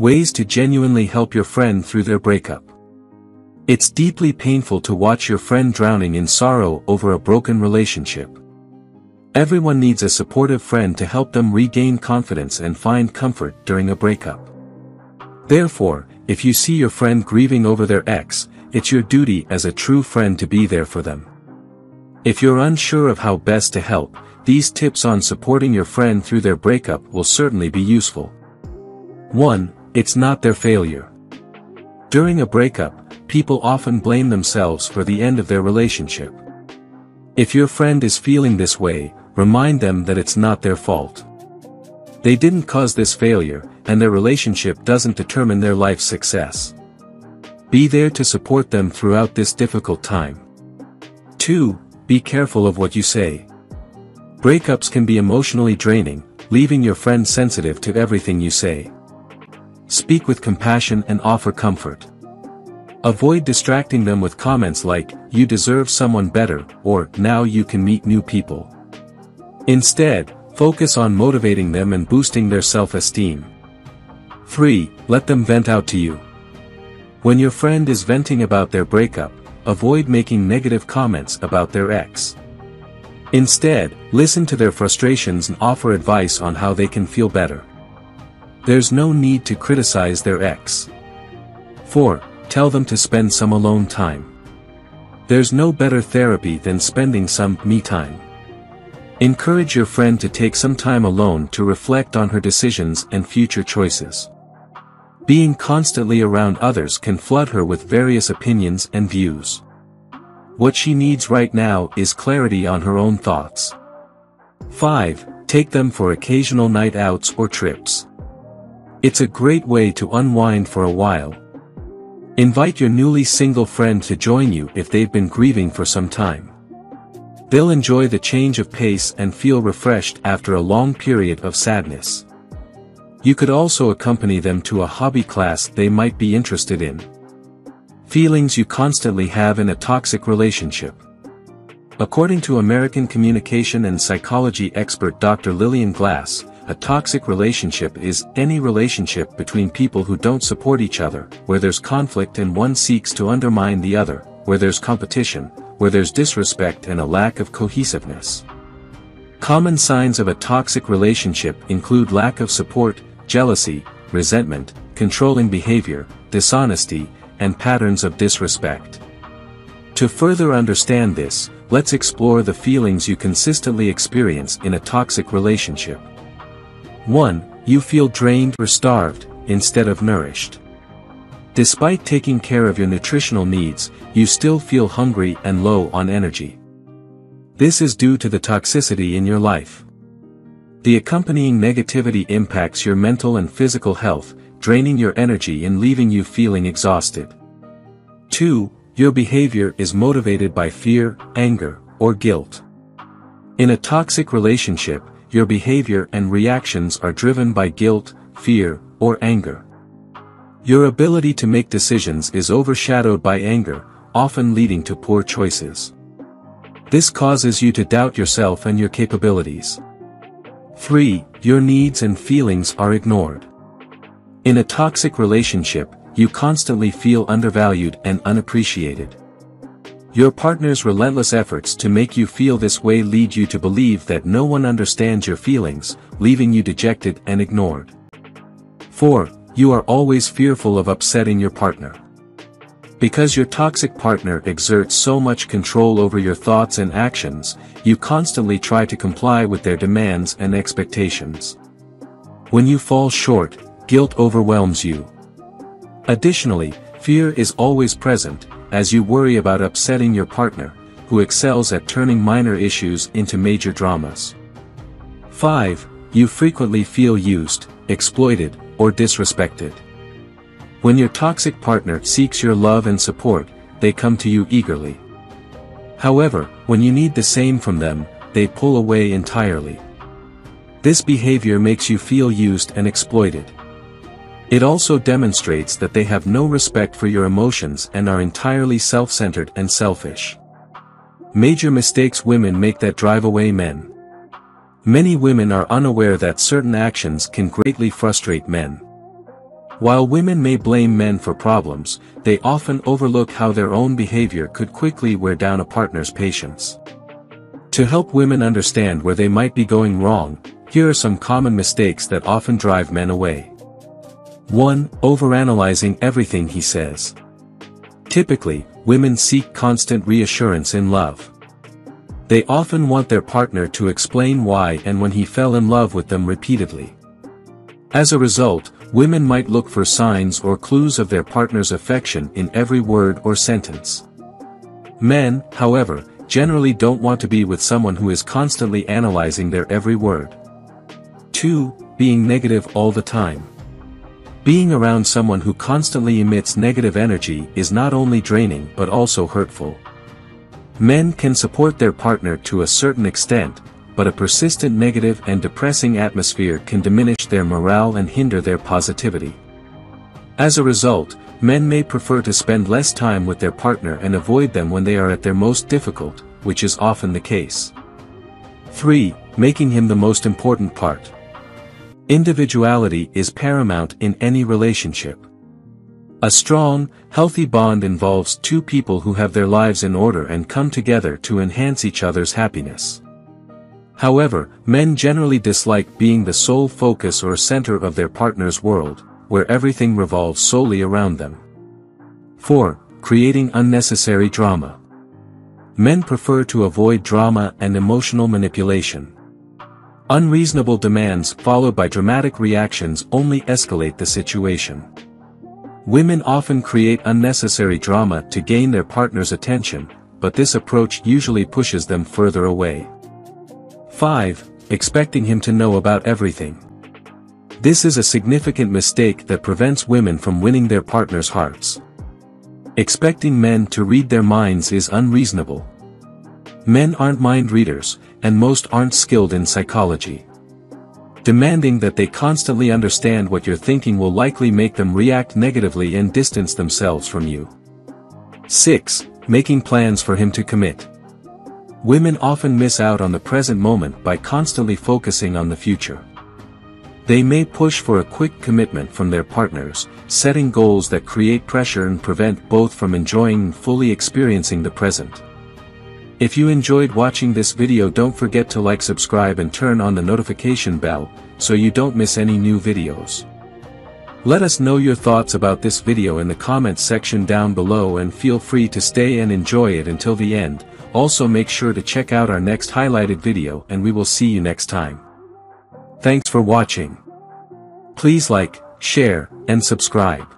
Ways to genuinely help your friend through their breakup. It's deeply painful to watch your friend drowning in sorrow over a broken relationship. Everyone needs a supportive friend to help them regain confidence and find comfort during a breakup. Therefore, if you see your friend grieving over their ex, it's your duty as a true friend to be there for them. If you're unsure of how best to help, these tips on supporting your friend through their breakup will certainly be useful. 1. It's not their failure. During a breakup, people often blame themselves for the end of their relationship. If your friend is feeling this way, remind them that it's not their fault. They didn't cause this failure, and their relationship doesn't determine their life's success. Be there to support them throughout this difficult time. 2. Be careful of what you say. Breakups can be emotionally draining, leaving your friend sensitive to everything you say. Speak with compassion and offer comfort. Avoid distracting them with comments like, you deserve someone better, or, now you can meet new people. Instead, focus on motivating them and boosting their self-esteem. 3. Let them vent out to you. When your friend is venting about their breakup, avoid making negative comments about their ex. Instead, listen to their frustrations and offer advice on how they can feel better. There's no need to criticize their ex. 4. Tell them to spend some alone time. There's no better therapy than spending some me time. Encourage your friend to take some time alone to reflect on her decisions and future choices. Being constantly around others can flood her with various opinions and views. What she needs right now is clarity on her own thoughts. 5. Take them for occasional night outs or trips. It's a great way to unwind for a while. Invite your newly single friend to join you if they've been grieving for some time. They'll enjoy the change of pace and feel refreshed after a long period of sadness. You could also accompany them to a hobby class they might be interested in. Feelings you constantly have in a toxic relationship. According to American communication and psychology expert Dr. Lillian Glass, a toxic relationship is any relationship between people who don't support each other, where there's conflict and one seeks to undermine the other, where there's competition, where there's disrespect and a lack of cohesiveness. Common signs of a toxic relationship include lack of support, jealousy, resentment, controlling behavior, dishonesty, and patterns of disrespect. To further understand this, let's explore the feelings you consistently experience in a toxic relationship. 1. You feel drained or starved, instead of nourished. Despite taking care of your nutritional needs, you still feel hungry and low on energy. This is due to the toxicity in your life. The accompanying negativity impacts your mental and physical health, draining your energy and leaving you feeling exhausted. 2. Your behavior is motivated by fear, anger, or guilt. In a toxic relationship, your behavior and reactions are driven by guilt, fear, or anger. Your ability to make decisions is overshadowed by anger, often leading to poor choices. This causes you to doubt yourself and your capabilities. 3. Your needs and feelings are ignored. In a toxic relationship, you constantly feel undervalued and unappreciated. Your partner's relentless efforts to make you feel this way lead you to believe that no one understands your feelings, leaving you dejected and ignored. 4. You are always fearful of upsetting your partner. Because your toxic partner exerts so much control over your thoughts and actions, you constantly try to comply with their demands and expectations. When you fall short, guilt overwhelms you. Additionally, fear is always present, as you worry about upsetting your partner, who excels at turning minor issues into major dramas. 5. You frequently feel used, exploited, or disrespected. When your toxic partner seeks your love and support, they come to you eagerly. However, when you need the same from them, they pull away entirely. This behavior makes you feel used and exploited. It also demonstrates that they have no respect for your emotions and are entirely self-centered and selfish. Major mistakes women make that drive away men. Many women are unaware that certain actions can greatly frustrate men. While women may blame men for problems, they often overlook how their own behavior could quickly wear down a partner's patience. To help women understand where they might be going wrong, here are some common mistakes that often drive men away. 1. Overanalyzing everything he says. Typically, women seek constant reassurance in love. They often want their partner to explain why and when he fell in love with them repeatedly. As a result, women might look for signs or clues of their partner's affection in every word or sentence. Men, however, generally don't want to be with someone who is constantly analyzing their every word. 2. Being negative all the time. Being around someone who constantly emits negative energy is not only draining but also hurtful. Men can support their partner to a certain extent, but a persistent negative and depressing atmosphere can diminish their morale and hinder their positivity. As a result, men may prefer to spend less time with their partner and avoid them when they are at their most difficult, which is often the case. 3. Making him the most important part. Individuality is paramount in any relationship. A strong, healthy bond involves two people who have their lives in order and come together to enhance each other's happiness. However, men generally dislike being the sole focus or center of their partner's world, where everything revolves solely around them. 4. Creating unnecessary drama. Men prefer to avoid drama and emotional manipulation. Unreasonable demands followed by dramatic reactions only escalate the situation. Women often create unnecessary drama to gain their partner's attention, but this approach usually pushes them further away. 5. Expecting him to know about everything. This is a significant mistake that prevents women from winning their partner's hearts. Expecting men to read their minds is unreasonable. Men aren't mind readers, and most aren't skilled in psychology. Demanding that they constantly understand what you're thinking will likely make them react negatively and distance themselves from you. 6. Making plans for him to commit. Women often miss out on the present moment by constantly focusing on the future. They may push for a quick commitment from their partners, setting goals that create pressure and prevent both from enjoying and fully experiencing the present. If you enjoyed watching this video don't forget to like subscribe and turn on the notification bell, so you don't miss any new videos. Let us know your thoughts about this video in the comments section down below and feel free to stay and enjoy it until the end, also make sure to check out our next highlighted video and we will see you next time. Thanks for watching. Please like, share, and subscribe.